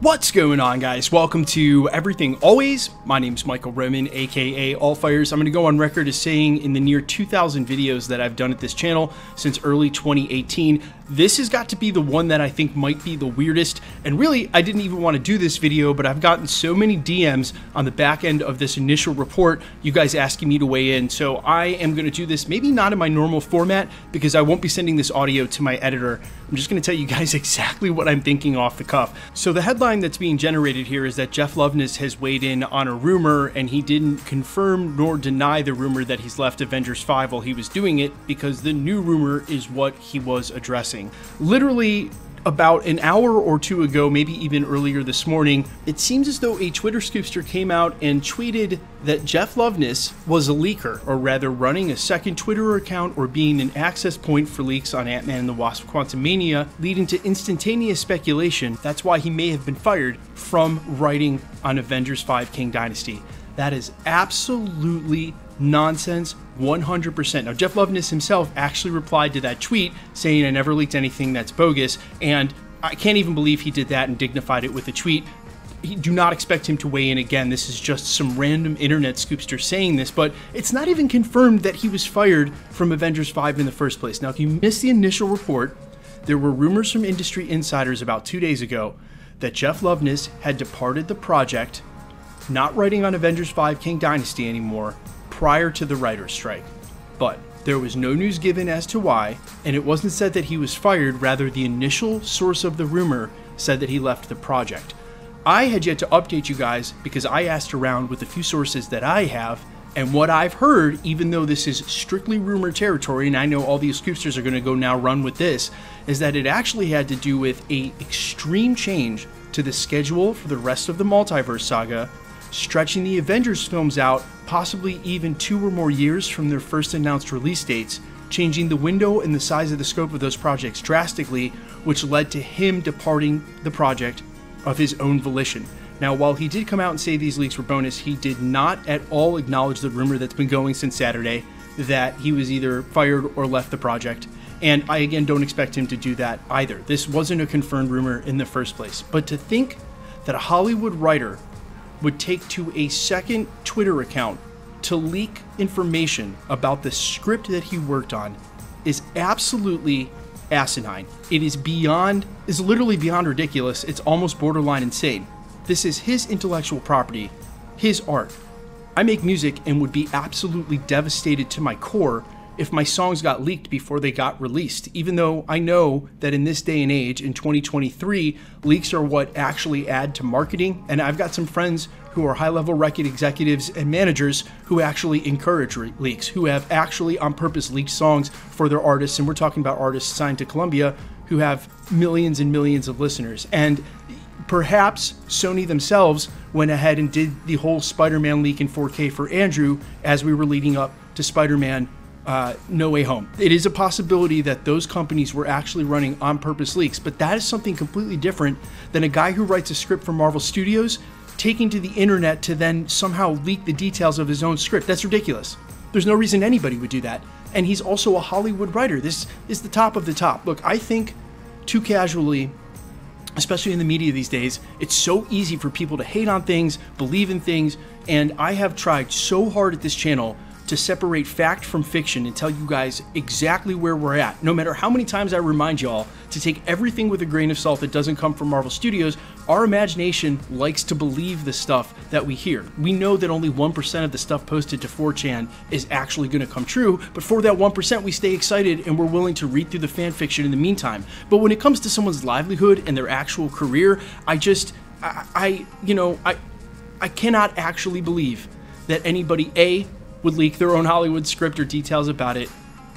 What's going on, guys? Welcome to Everything Always. My name's Michael Roman, aka All Fires. I'm going to go on record as saying in the near 2,000 videos that I've done at this channel since early 2018, this has got to be the one that I think might be the weirdest. And really, I didn't even want to do this video, but I've gotten so many DMs on the back end of this initial report, you guys asking me to weigh in. So I am going to do this maybe not in my normal format because I won't be sending this audio to my editor. I'm just going to tell you guys exactly what I'm thinking off the cuff. So the headline that's being generated here is that Jeff Loveness has weighed in on a rumor and he didn't confirm nor deny the rumor that he's left Avengers 5 while he was doing it because the new rumor is what he was addressing. Literally, about an hour or two ago, maybe even earlier this morning, it seems as though a Twitter scoopster came out and tweeted that Jeff Loveness was a leaker, or rather running a second Twitter account or being an access point for leaks on Ant Man and the Wasp Quantumania, leading to instantaneous speculation that's why he may have been fired from writing on Avengers 5 Kang Dynasty. That is absolutely nonsense 100%. Now, Jeff Loveness himself actually replied to that tweet saying, I never leaked anything that's bogus. And I can't even believe he did that and dignified it with a tweet. Do not expect him to weigh in again. This is just some random internet scoopster saying this, but it's not even confirmed that he was fired from Avengers 5 in the first place. Now, if you missed the initial report, there were rumors from industry insiders about two days ago that Jeff Loveness had departed the project, not writing on Avengers 5 Kang Dynasty anymore, prior to the writer's strike. But there was no news given as to why, and it wasn't said that he was fired, rather, the initial source of the rumor said that he left the project. I had yet to update you guys because I asked around with a few sources that I have, and what I've heard, even though this is strictly rumor territory, and I know all these scoopsters are going to go now run with this, is that it actually had to do with a extreme change to the schedule for the rest of the multiverse saga stretching the Avengers films out possibly even two or more years from their first announced release dates, changing the window and the size of the scope of those projects drastically, which led to him departing the project of his own volition. Now, while he did come out and say these leaks were bonus, he did not at all acknowledge the rumor that's been going since Saturday that he was either fired or left the project. And I again don't expect him to do that either. This wasn't a confirmed rumor in the first place. But to think that a Hollywood writer would take to a second Twitter account to leak information about the script that he worked on is absolutely asinine. It is beyond, is literally beyond ridiculous. It's almost borderline insane. This is his intellectual property, his art. I make music and would be absolutely devastated to my core if my songs got leaked before they got released, even though I know that in this day and age, in 2023, leaks are what actually add to marketing. And I've got some friends who are high level record executives and managers who actually encourage re- leaks, who have actually on purpose leaked songs for their artists. And we're talking about artists signed to Columbia who have millions and millions of listeners. And perhaps Sony themselves went ahead and did the whole Spider Man leak in 4K for Andrew as we were leading up to Spider Man uh, No Way Home. It is a possibility that those companies were actually running on purpose leaks, but that is something completely different than a guy who writes a script for Marvel Studios taking to the internet to then somehow leak the details of his own script. That's ridiculous. There's no reason anybody would do that. And he's also a Hollywood writer. This is the top of the top. Look, I think too casually especially in the media these days, it's so easy for people to hate on things, believe in things, and I have tried so hard at this channel to separate fact from fiction and tell you guys exactly where we're at. No matter how many times I remind y'all to take everything with a grain of salt that doesn't come from Marvel Studios, our imagination likes to believe the stuff that we hear. We know that only 1% of the stuff posted to 4chan is actually going to come true, but for that 1%, we stay excited and we're willing to read through the fan fiction in the meantime. But when it comes to someone's livelihood and their actual career, I just, I, I you know, I, I cannot actually believe that anybody, A, would leak their own Hollywood script or details about it,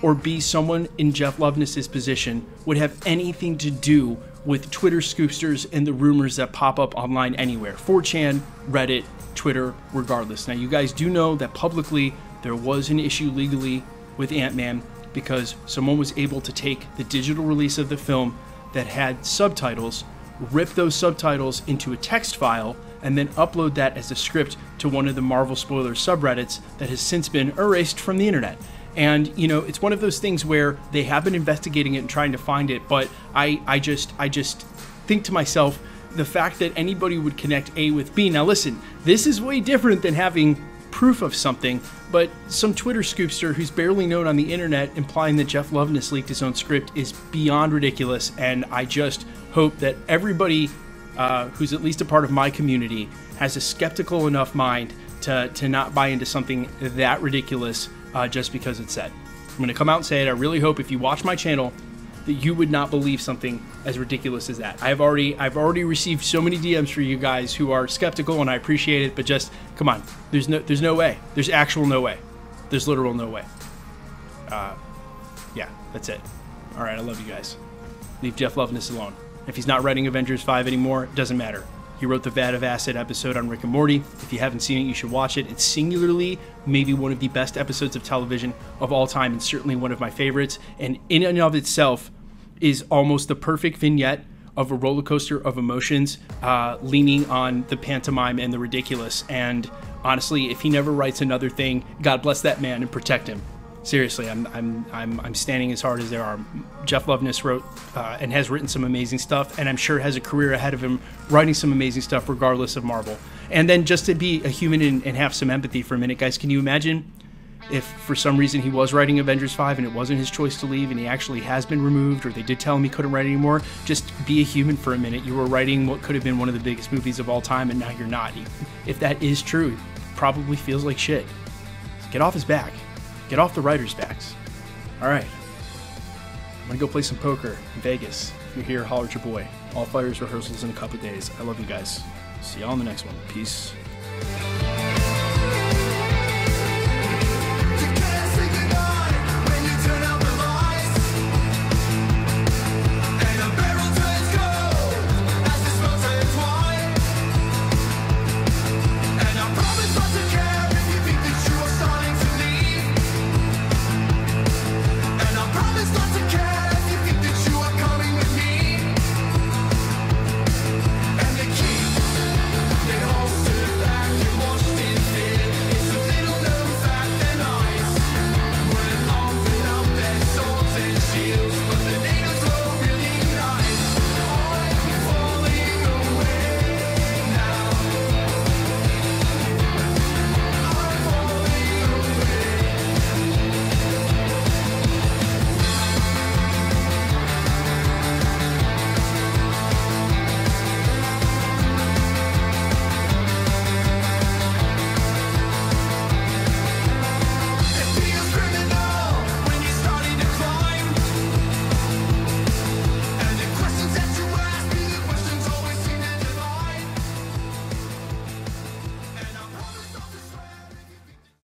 or B, someone in Jeff Loveness's position would have anything to do with Twitter scoopsters and the rumors that pop up online anywhere 4chan, Reddit, Twitter, regardless. Now, you guys do know that publicly there was an issue legally with Ant Man because someone was able to take the digital release of the film that had subtitles, rip those subtitles into a text file, and then upload that as a script to one of the Marvel spoilers subreddits that has since been erased from the internet. And you know, it's one of those things where they have been investigating it and trying to find it, but I, I just, I just think to myself, the fact that anybody would connect A with B. Now, listen, this is way different than having proof of something, but some Twitter scoopster who's barely known on the internet implying that Jeff Loveness leaked his own script is beyond ridiculous. And I just hope that everybody uh, who's at least a part of my community has a skeptical enough mind to, to not buy into something that ridiculous uh, just because it's said. I'm going to come out and say it. I really hope if you watch my channel that you would not believe something as ridiculous as that. I've already I've already received so many DMs for you guys who are skeptical and I appreciate it, but just come on. There's no there's no way. There's actual no way. There's literal no way. Uh, yeah, that's it. All right, I love you guys. Leave Jeff Loveness alone. If he's not writing Avengers 5 anymore, it doesn't matter. He wrote the Vat of Acid episode on Rick and Morty. If you haven't seen it, you should watch it. It's singularly maybe one of the best episodes of television of all time, and certainly one of my favorites. And in and of itself, is almost the perfect vignette of a roller coaster of emotions, uh, leaning on the pantomime and the ridiculous. And honestly, if he never writes another thing, God bless that man and protect him. Seriously, I'm I'm I'm, I'm standing as hard as there are. Jeff Loveness wrote uh, and has written some amazing stuff, and I'm sure has a career ahead of him writing some amazing stuff, regardless of Marvel. And then just to be a human and, and have some empathy for a minute, guys, can you imagine if for some reason he was writing Avengers 5 and it wasn't his choice to leave and he actually has been removed or they did tell him he couldn't write anymore, just be a human for a minute. You were writing what could have been one of the biggest movies of all time and now you're not. If that is true, probably feels like shit. Get off his back. Get off the writer's backs. All right. I'm going to go play some poker in Vegas. If you're here, holler at your boy. All Fires rehearsals in a couple days. I love you guys. See y'all in the next one. Peace.